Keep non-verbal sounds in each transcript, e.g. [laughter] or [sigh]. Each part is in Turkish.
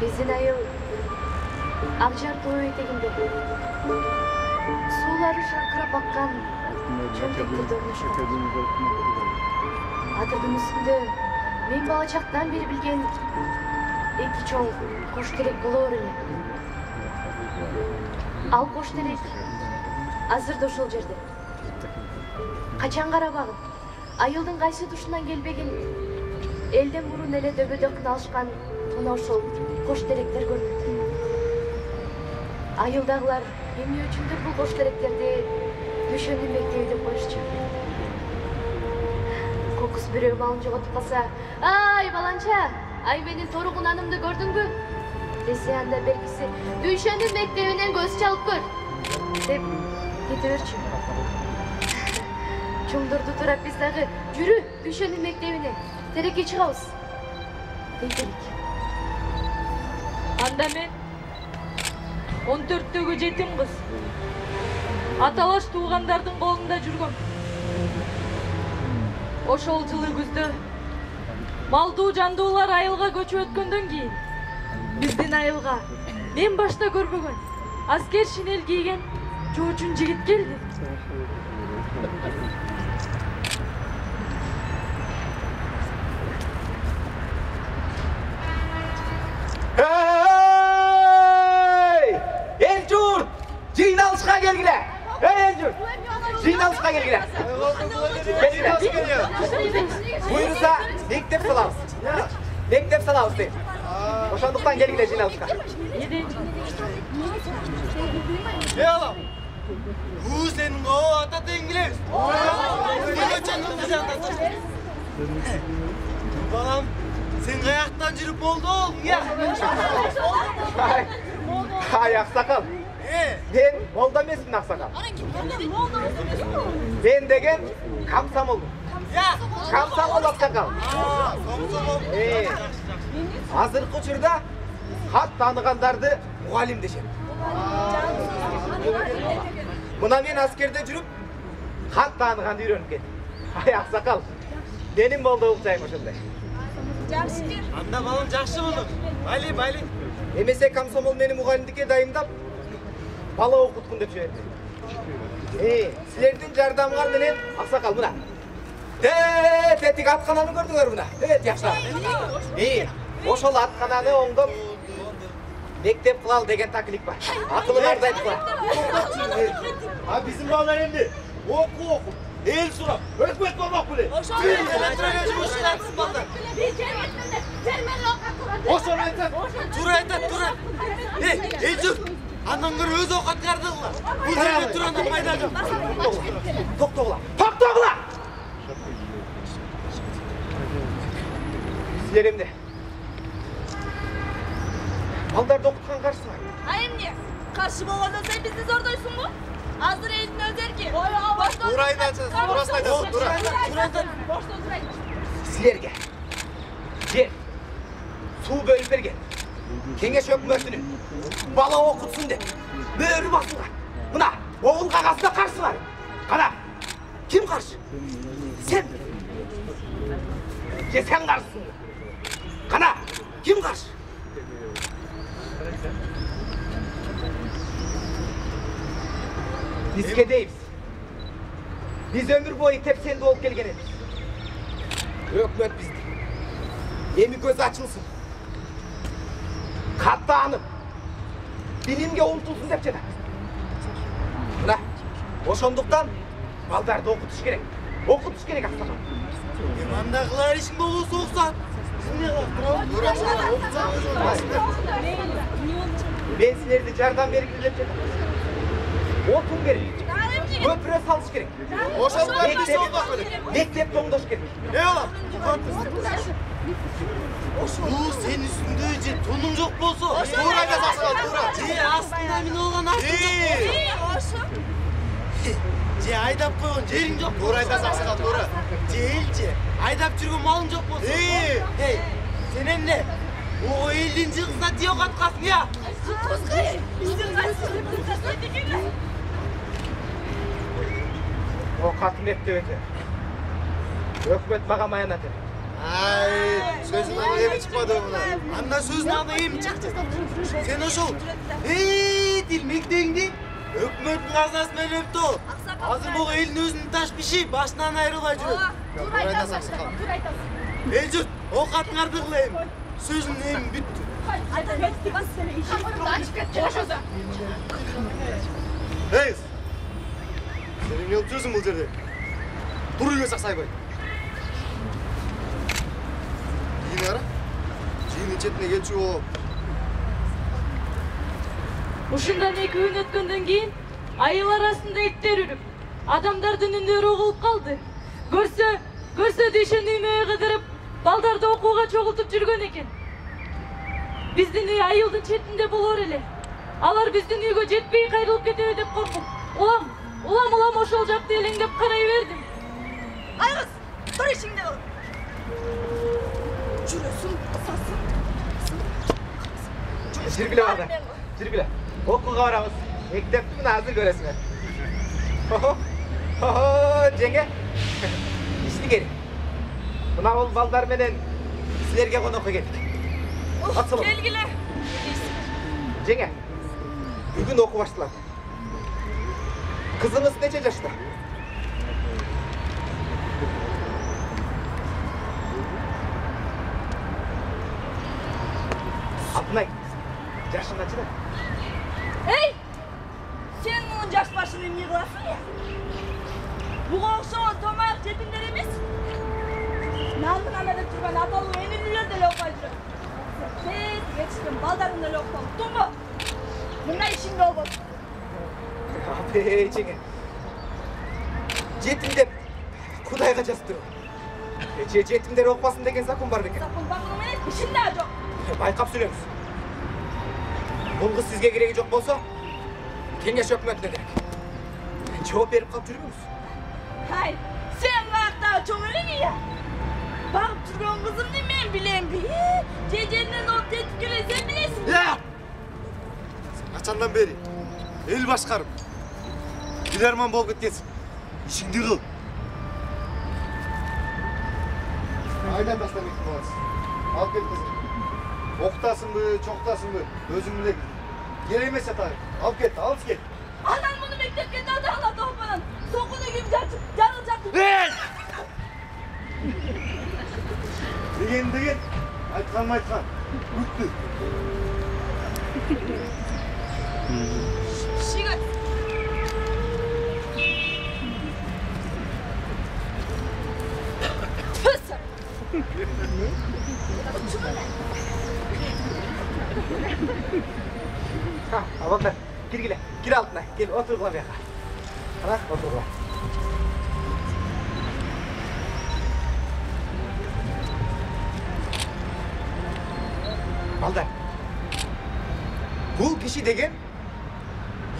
Безенайыл ақжар тойы дегенде сулары шырқырап аққан Атырдың үстінде мен бала чақтан бері білген эки чоң кош бұлы болоор ал кош терек азыр да ошол жерде качан карап айылдың айылдын кайсы тушунан келбеген элден мурун эле дөбөдө кыналышкан мына ошол кош теректер көрүнөт айылдагылар эмне үчүндүр бул кош теректерди дүйшөнүн мектеби деп коюшчу кокус бирөө малын жоготуп калса ай баланча ай менин тору кунанымды көрдүңбү десе анда бергиси дүйшөнүн мектебинен көз чалып көр деп кете берчү чоңдорду турап биз дагы жүрү дүйшөнүн мектебине терекке чыгабыз дейт анда мен он төрттөгү жетим кыз аталаш туугандардын колунда жүргөм ошол жылы күздө малдуу жандуулар айылга көчүп өткөндөн кийин биздин айылга мен башта көрбөгөн аскер шинель кийген жоочун жигит келди. Ей, ел жұрт! Жиналышқа келгіле! Келгіле! Бұйырса, мектеп саламыз. Мектеп саламыз дейм. Ошондуктан келгиле жиналышка. Ey oğlum. Bu senin o ata İngiliz. Ne çandın bize anlatsın. Balam sen kayaktan жүрүп болду oğlum ya. Ай, ай, аксакал. мен молда эмесмин ақсақал мен деген комсомол комсомол ақсақал азыркы учурда хат тааныгандарды мугалим дешет мына мен әскерде жүріп хат тааныганды үйрөнүп кеттим ай аксакал менин болду укчайым ошондой жакшы анда балам жакшы болдук байли байли эмесе комсомол мени мугалимдикке дайындап бала окуткун деп жиберди. Э, силердин жардамыңар менен аксакал мына. Э, тетик аткананы көрдүңөр мына. Э, жакшы. Э, ошол аткананы оңдоп мектеп кылалы деген таклик бар. Акылыңарды айткыла. Ha bizim bağlar emdi. Oku oku. El surap. Ökmek olmak bu ne? Ошону айтат. Туура айтат, туура. Эй, эй жүр. андан көрө өз ауқатын кылгыла. бұл жерде тұр пайда жоқ. Токтогула. Токтогула. сіздер эмне? балдарды оқытқан каршысыңар. а эмне? қарсы болғанда сен бізді зордайсың ғой. Азыр елдің өздерге тура айтасыз туурасын айтасыз тура сіздерге. Жер су бөліп берген. кеңеш өкмөтүнүн бала окутсун деп мөөрү басылган мына обул кагазда каршылар кана ким каршы сен же сен каршысың кана ким каршы биз кедейбиз биз өмүр бою тепсенди болуп келген элбиз өкмөт бизди эми көзү ачылсын қатты анып денемге ұмтылсын деп жатады мына ошондуктан балдарды окутуш керек окутуш керек астана кылар ишиң болбосо уксат мен силерге жардам бергиле деп жатам отун керек көпүрө салыш керек ошондуктан мектеп оңдош керек э балам бұл сенің үстіңде же тоның жоқ болсо туура же астында мен же айдап қойған жерің жоқ туура туура же айдап жүрген малың жоқ сен эмне элдин жылкысына я о деп өкмөт мага Ay, sözün adı iyi çıkmadı buna? Anla sözün adı iyi mi çıktı? Sen nasıl? Hey, dilmek dendi. Hükümet kazası ben öptü. Hazır bu elin özünü taş bir şey, başından ayrılma cüret. Dur aytasın, dur aytasın. El cüret, o katın ardıklayım. Sözün neyim bitti. Hey, senin ne yapıyorsun bu yerde? Duruyor saksaybayın. Ара. Жиынның четіне келчү болып. ушундан эки күн өткөндөн кийин айыл арасында иттер үрүп адамдардын үндөрү угулуп калды көрсө көрсө дешен үймөйө кыдырып балдарды окууга чогултуп жүргөн экен биздин үй айылдын четинде болор эле алар биздин үйгө жетпей кайрылып кетеби деп коркуп улам улам улам ошол жакты элеңдеп карай бердим айғыз тұр ішіңде бол Cirgüle vardı. Cirgüle. Oku qaramız. Mektepni nazir görəsiniz. Oho. Oho, cenge. [laughs] İşli geri. Buna ol ballar menen sizlerge qonaq getdik. Oh, Atılın. Gelgiler. Cenge. Bugün oku başladı. Kızınız neçe yaşta? Қап ұнай, жашың қаншада? Ей! Сен мұның жас башымен не қыласың е? Бұға ұқсаған томайық жетімдер емес? Нардың деп жүрген аталы енелілер де лөппай жүреді. Сен жетістің балдарың да лөппай. Тұңғы! Мына ішіңді ол болды. Апей, жеңе. Жетімдер құдайға жазып тұр. Жетімдер оқпасын деген закон бар бекен. Закон бағылым емес, ішінде жоқ. Байқап сөйлеңіз. Бұл қыз сізге керегі жоқ болса, кеңес өкіметіне керек. Жауап беріп қалып жүрмеңіз. Hay, sen vakta çok öyle ya. Bakıp duruyorsun kızım değil mi? Bileyim bir. Cece'nin o tetkili sen bilesin. Я! Қашандан бері ел басқарып, билерман болып кеткенсің. Ішіңді қыл. Айдан тастамайтын боласың. Алып кел қызым. Oktasın bu, çoktasın bu. Özüm bile Gelemez atar. Al git, al git. Anan bunu beklerken adı Allah doğmanın. Sokunu gibi canım, canım canım. Ben! Degen degen, aytkan aytkan. Üttü. Şigat. Pıs! Çıkın lan. Ha, abanda gir gile. Gir altına. Gel otur lan bir yana. Ana otur. Алда. Бұл кіші деген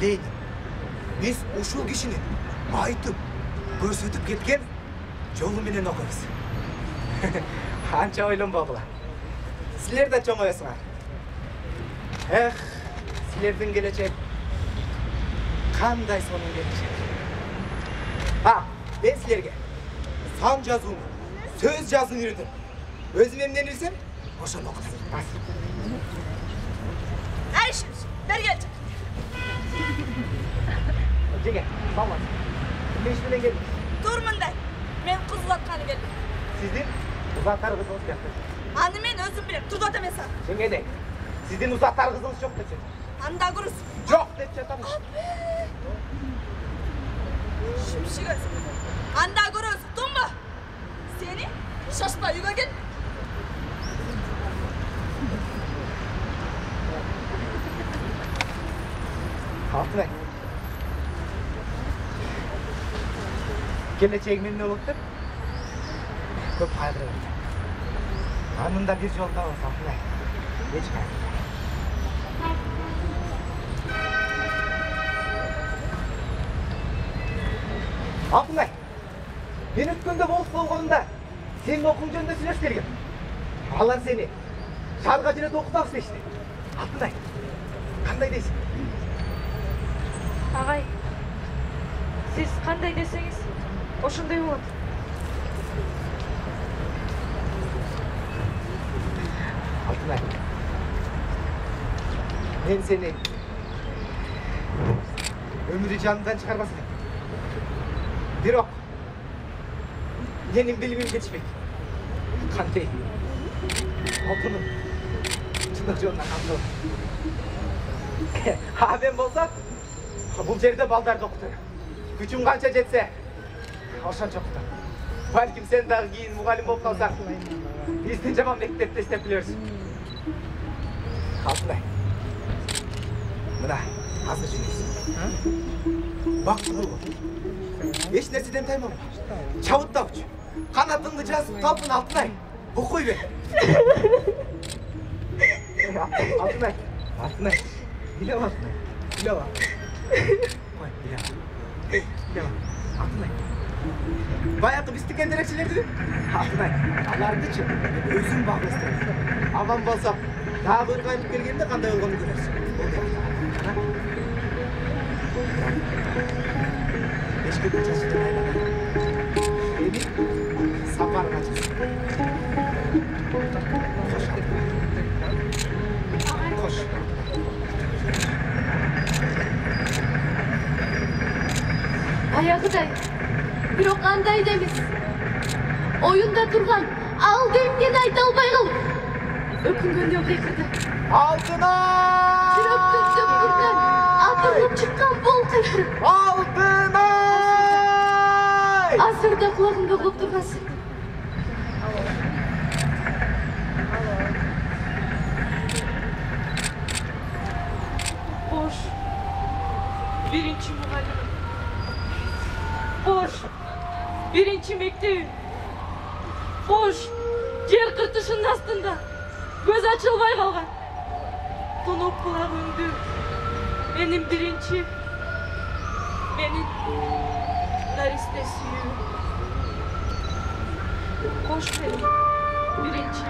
Ленин. Біз ұшу кішіні айтып, көрсетіп кеткен жолыменен оқымыз. Анша ойлым бағыла. Сілер де чоң эх силердин келечек кандай сонун келечек а мен силерге сан жазууну сөз жазууну үйрөтөм өзүм эмнени билсем ошону окутасың айшибиш бери кел жеке салам эмне иш менен келдиңиз тур мындай мен кыз узатканы келдим сиздин узатар кызыңыз кеякта аны мен өзүм билем турдот эмес ал жеңгедей сиздин узатар кызыңыз жок деп Anda kurus. Жок деп жатам. Şimşik öz. Anda kurus. Dur mu? Seni şaşma yuga git. Алтынай. Келечегиmin улуттуп көп кайгырып атам. Анын да бир жолу табабыз Алтынай. Эч кайгырбай. Алтынай, мен өткенде болып қолғанында сен оқуың жөнді сөйлесіп келгем алар сені шарға оқыта оқытамыз ешті. Алтынай, қандай дейсің ағай сіз қандай десеңіз ошондай болады алтынай мен сені өмірі жанымдан шығармасын Dirok. Benim bilimim geçmek. Kante. Altını. Çıldırıcı ondan kante Ha ben bolsa, bu yerde baldar doktor. Gücüm kança jetse, oşan çoktur. Balkim sen daha giyin muğalim olup kalsan, istince memlekette işlep biliyorsun. Altınay. Mına. 아서진이지. 막 들어오고. Hiç nersi demeyim ama. Çavut davçı. Kanatını cihazı kapın altına. Okuy be. altına. Altına. Bile var. Bile var. Koy bile var. Bile var. Altına. Bayağı biz diken direkçilerdi. Altına. Alardı çı. Özüm bağlısın. Aman basam кандай болгонун көрөрсүң. Эшке чачып айланайын. Эми сапарга чыксын. Кош. Кош. Баягыдай. Бирок андай да эмес. Оюнда турган ал демден айта албай калып. Öpünden yok yakada. Altına! Çıraktın çapırdan. Adımın çıkan bol kırdı. Altına! Asırda kulağımda koptu kasır. Boş. Birinci muhallim. Boş. Birinci mektebi. Boş. Yer kırtışının aslında. Göz açılmay kalgan. Tonop kulak öndü. Benim birinci. Benim Nariste suyu. Koş benim. Birinci.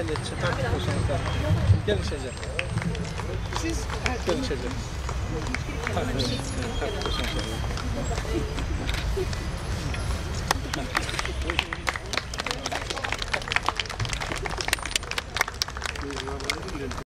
Edecek. Takip olsun. Gelişecek. Siz gelişecek. Takip olsun. Takip olsun.